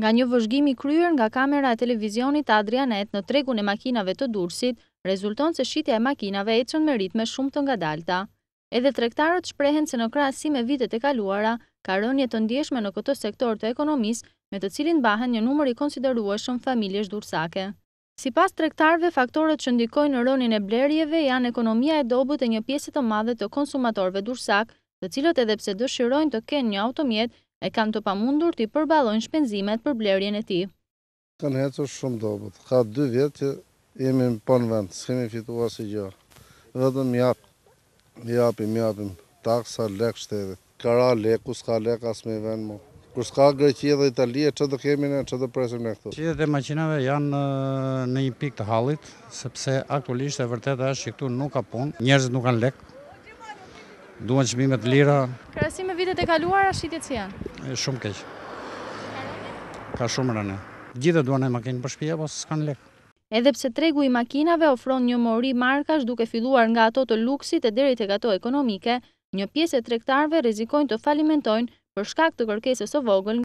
Nga një vëzhgim i kryer nga kamera e televizionit Adrianet në tregun e makinave të Durrësit, rezulton se shitja e makinave ecën me ritme shumë të ngadalta. Edhe tregtarët shprehen se në krahasim me vitet e kaluara, ka rënie të ndjeshme në këtë sektor të ekonomisë, me të cilin mbahen një numër i konsiderueshëm familjesh durrsake. Sipas tregtarëve, faktorët që ndikojnë në rënien e blerjeve janë ekonomia e dobët e një pjese të madhe të konsumatorëve durrsakë, të cilët edhe pse dëshirojnë të kenë një automjet, e kanë të pamundur t'i përballojnë shpenzimet për blerjen e tij. Kanë ecur shumë dobët. Ka dy vjet që jemi po në vend, s'kemi fituar asigjo. Vetëm mjak I japim japim taksa lek shtetit. Ka ra leku, s'ka lek as me i ven mo, kur s'ka Greqia dhe Italia çë do kemi ne çë do presim ne këtu. Shitjet e maqinave janë në një pikë të hallit, sepse aktualisht e vërteta është që këtu nuk ka punë, njerëzit nuk kanë lekë, duan çmime të lira. Krahasuar me vitet e kaluara, shitjet si janë? Shumë keq. Ka rënie? Ka shumë rënie. Të gjithë e duan një makinë për shtëpi, po s'kanë lekë. Edhe pse tregu i makinave ofron një mori markash duke filluar nga ato të luksit e deri tek ato ekonomike, një pjesë e tregtarëve rrezikojnë të falimentojnë për shkak të kërkesës së vogël,